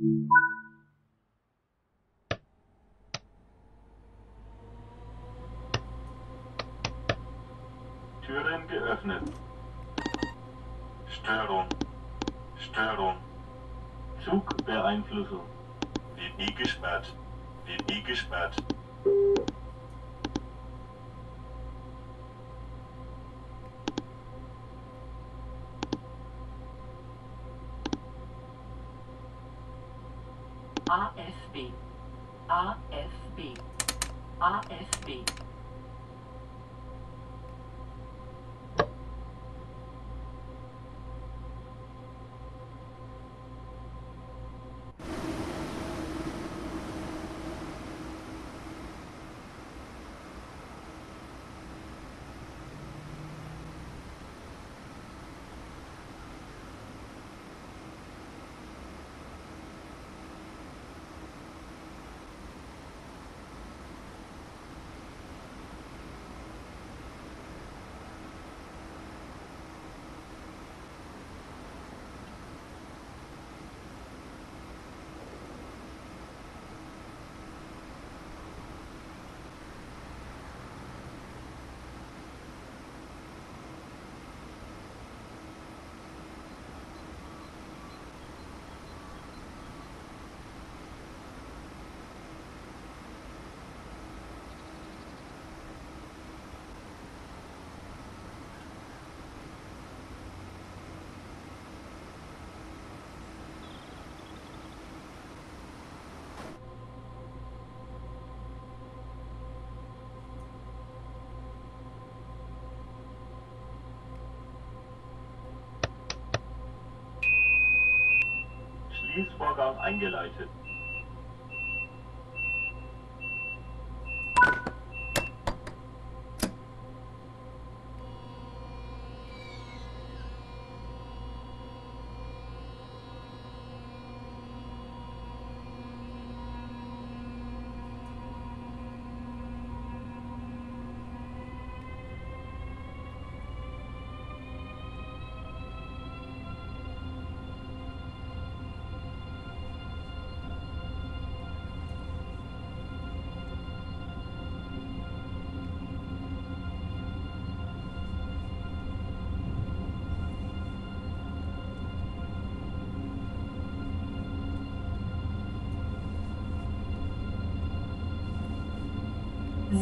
Türen geöffnet. Störung. Störung. Zugbeeinflussung. WB gesperrt. WB gesperrt. Schließvorgang eingeleitet.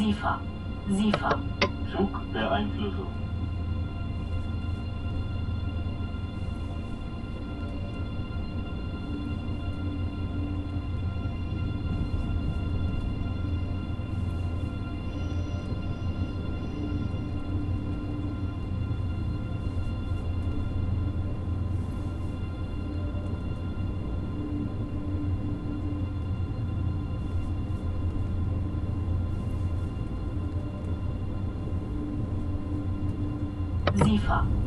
SIFA. SIFA. Zugbeeinflussung. SIFA. SIFA.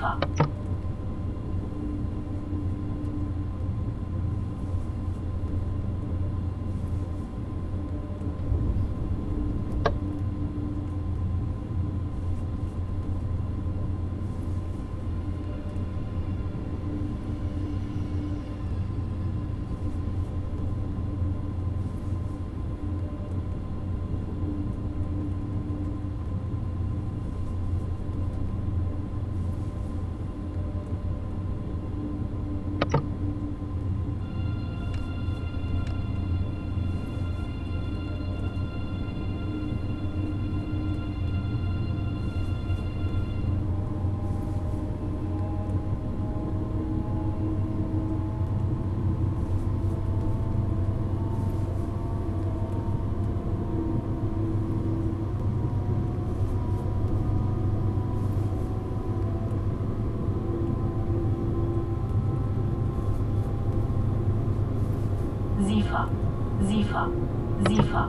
SIFA. SIFA, SIFA, SIFA.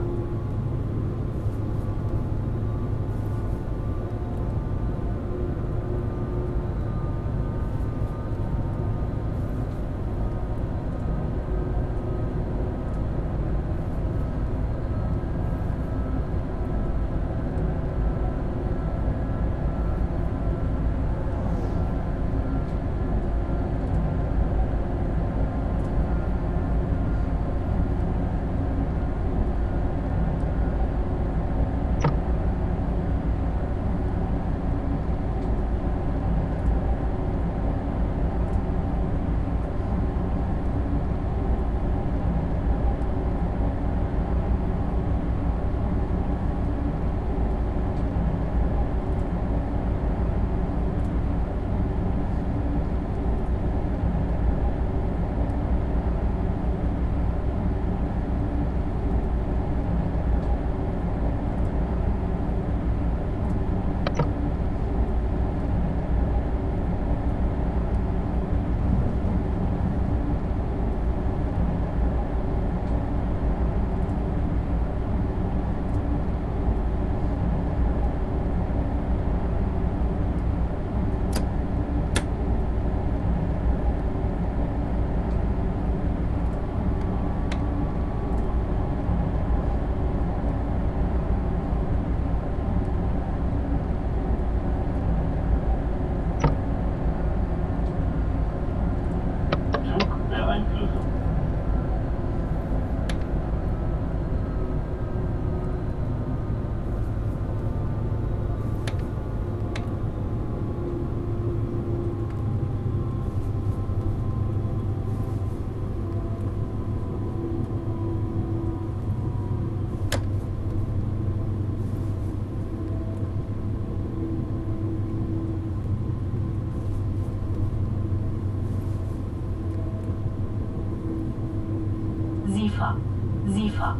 SIFA,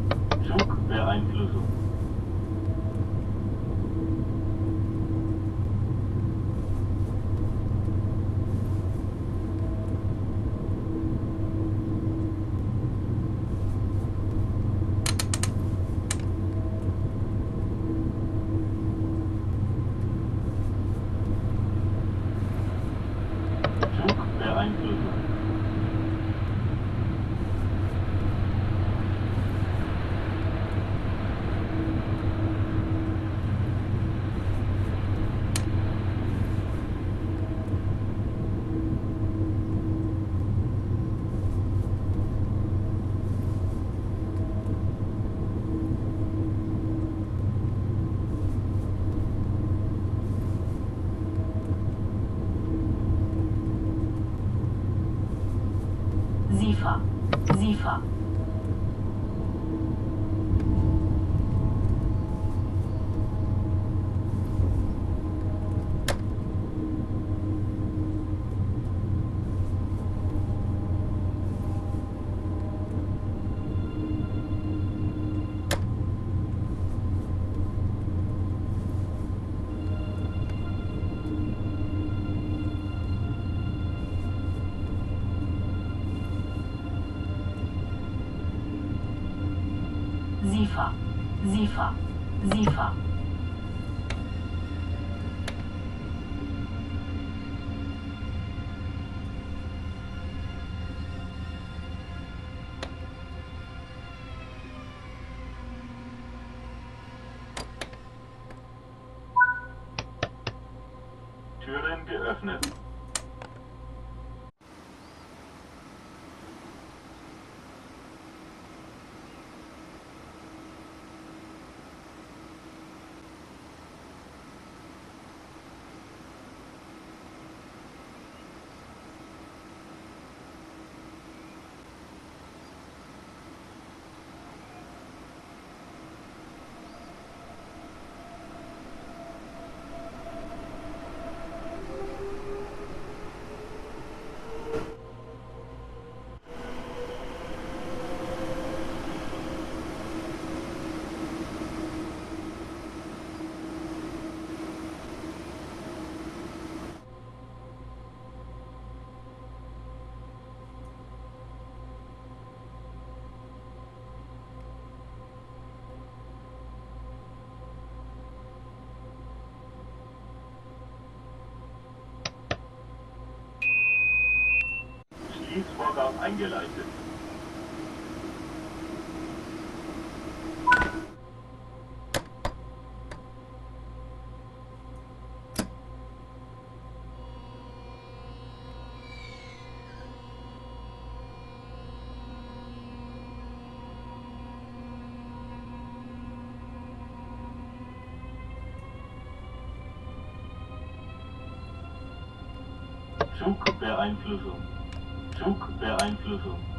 Zugbeeinflussung. Zugbeeinflussung. SIFA, SIFA, Türen geöffnet. Countdown eingeleitet. Zugbeeinflussung. Zug Beeinflussung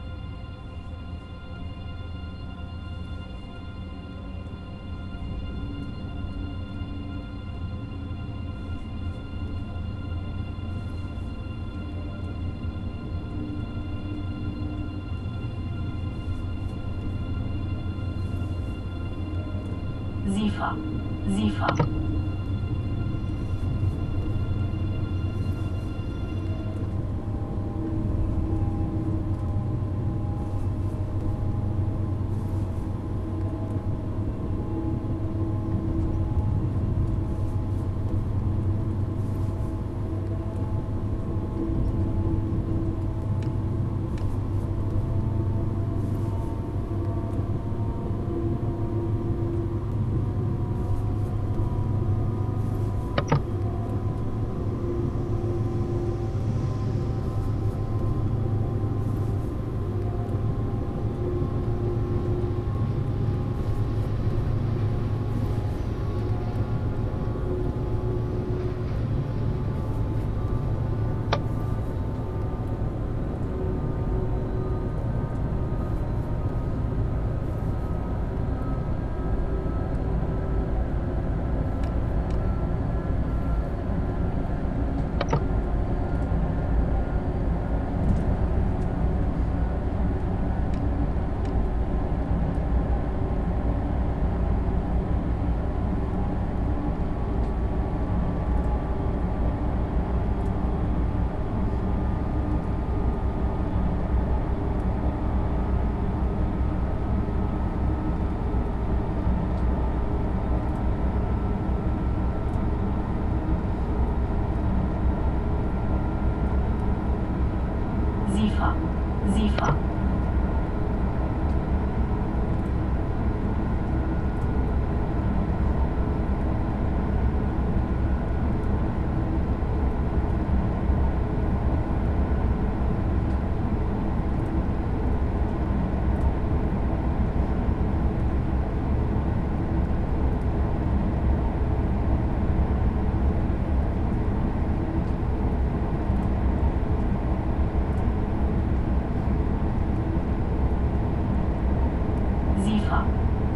Siefer.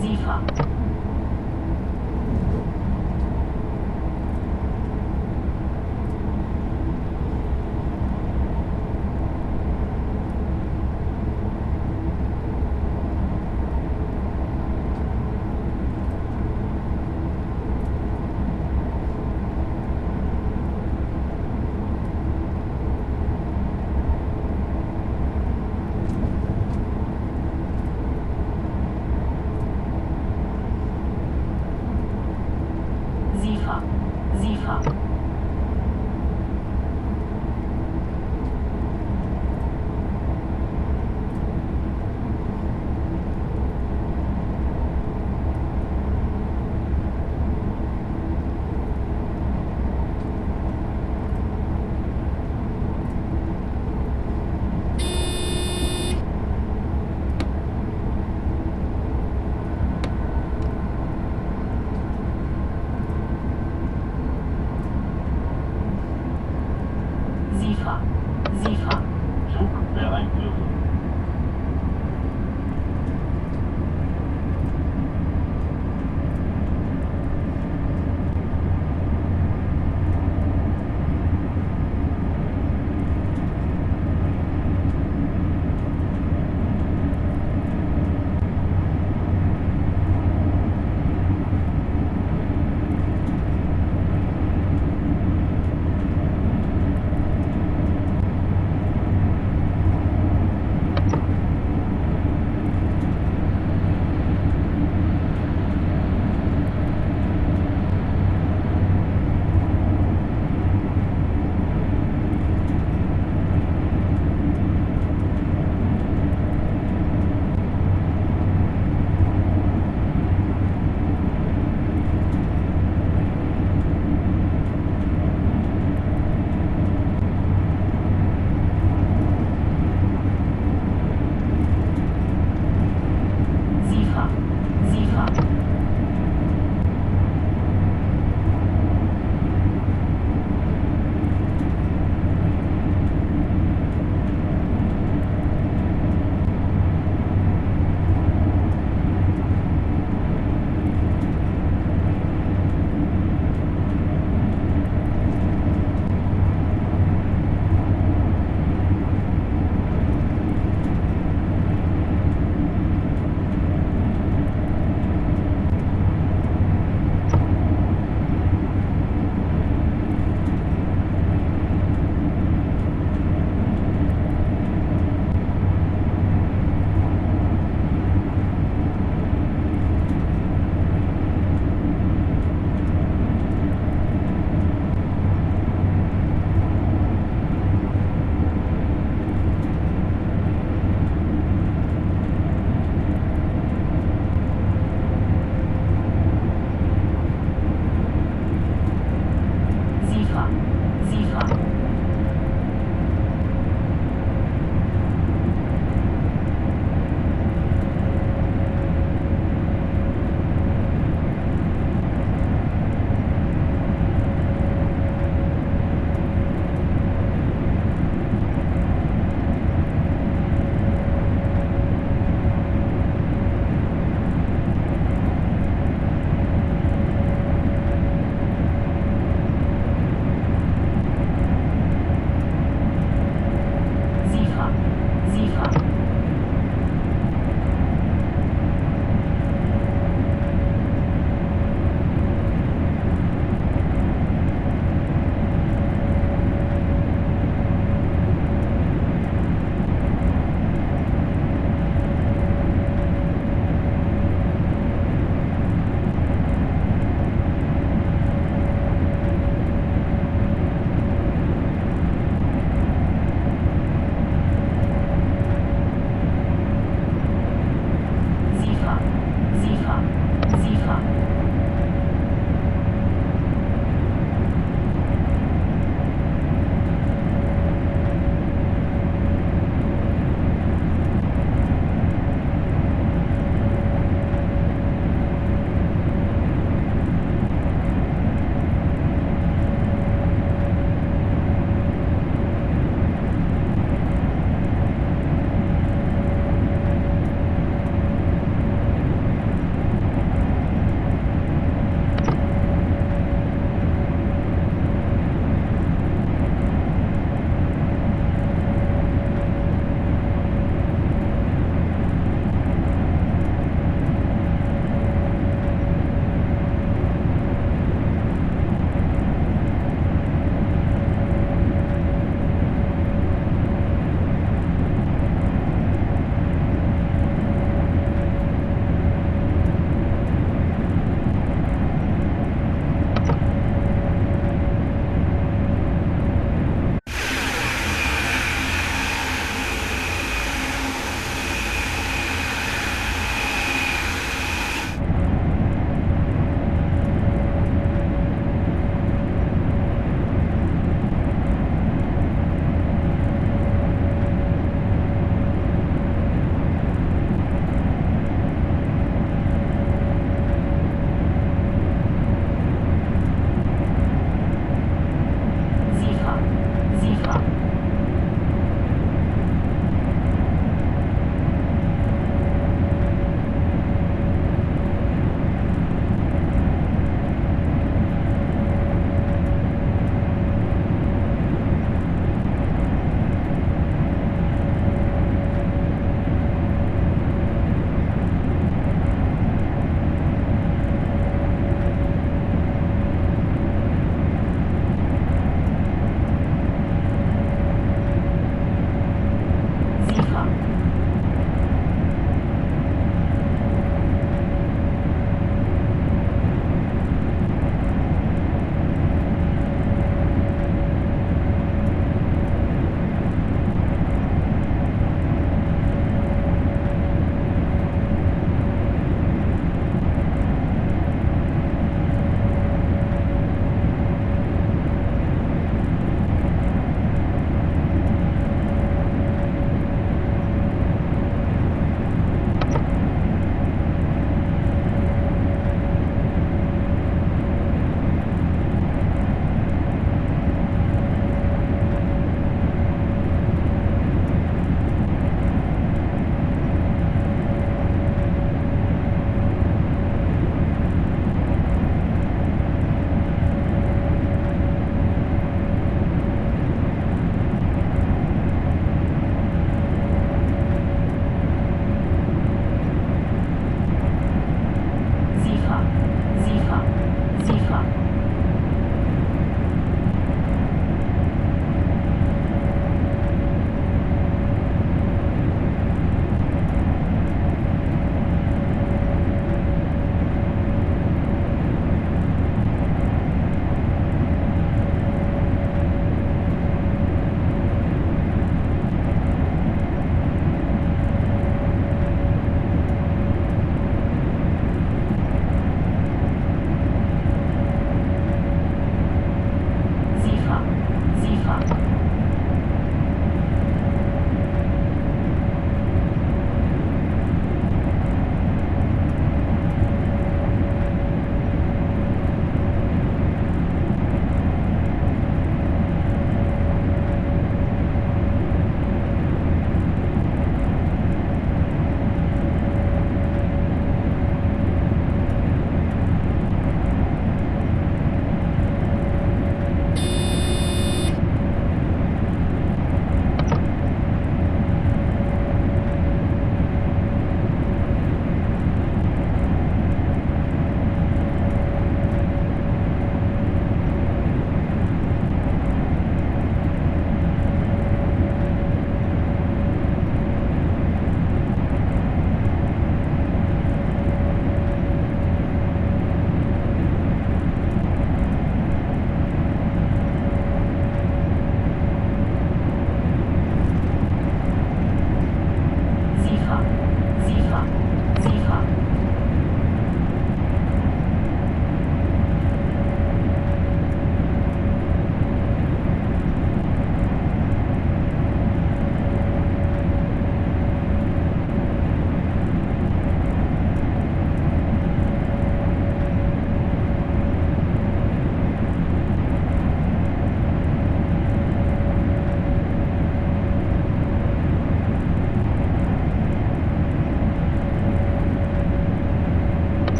Siefer.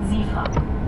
Sie Seefahrt.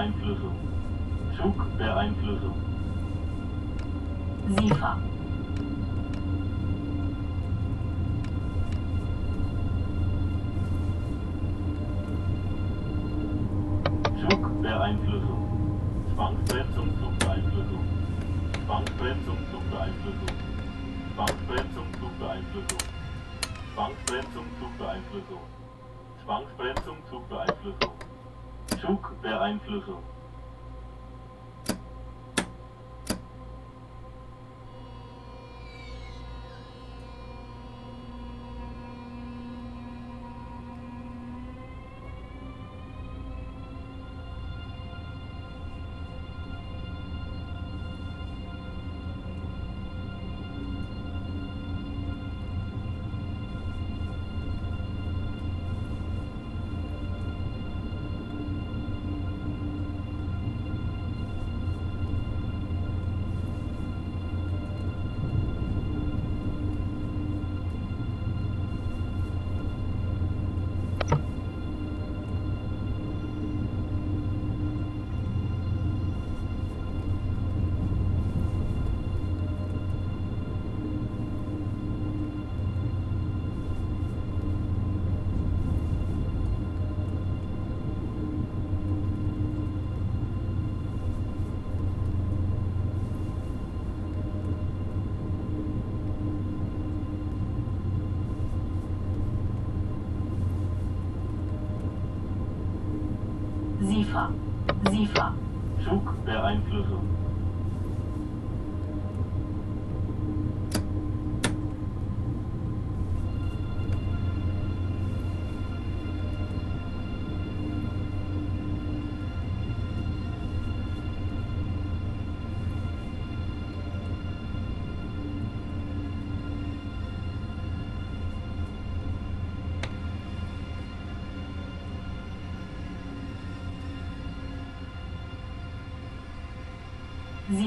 Zugbeeinflussung. Zugbeeinflussung. SIFA. 2014.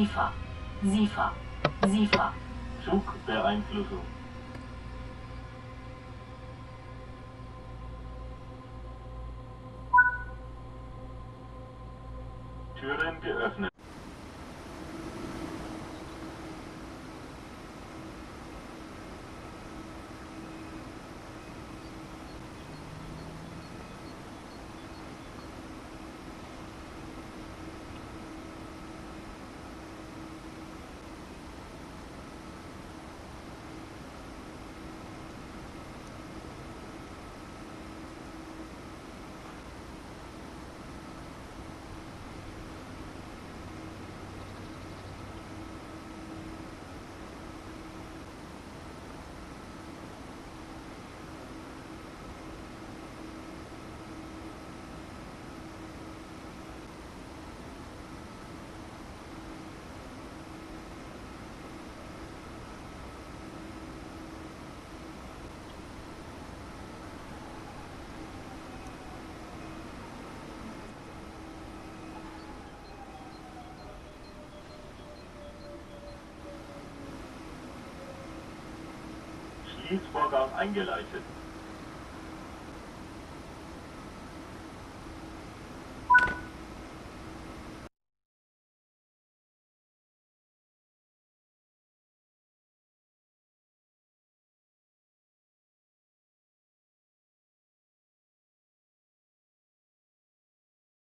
SIFA, SIFA, SIFA. Zugbeeinflussung. Schließvorgang eingeleitet.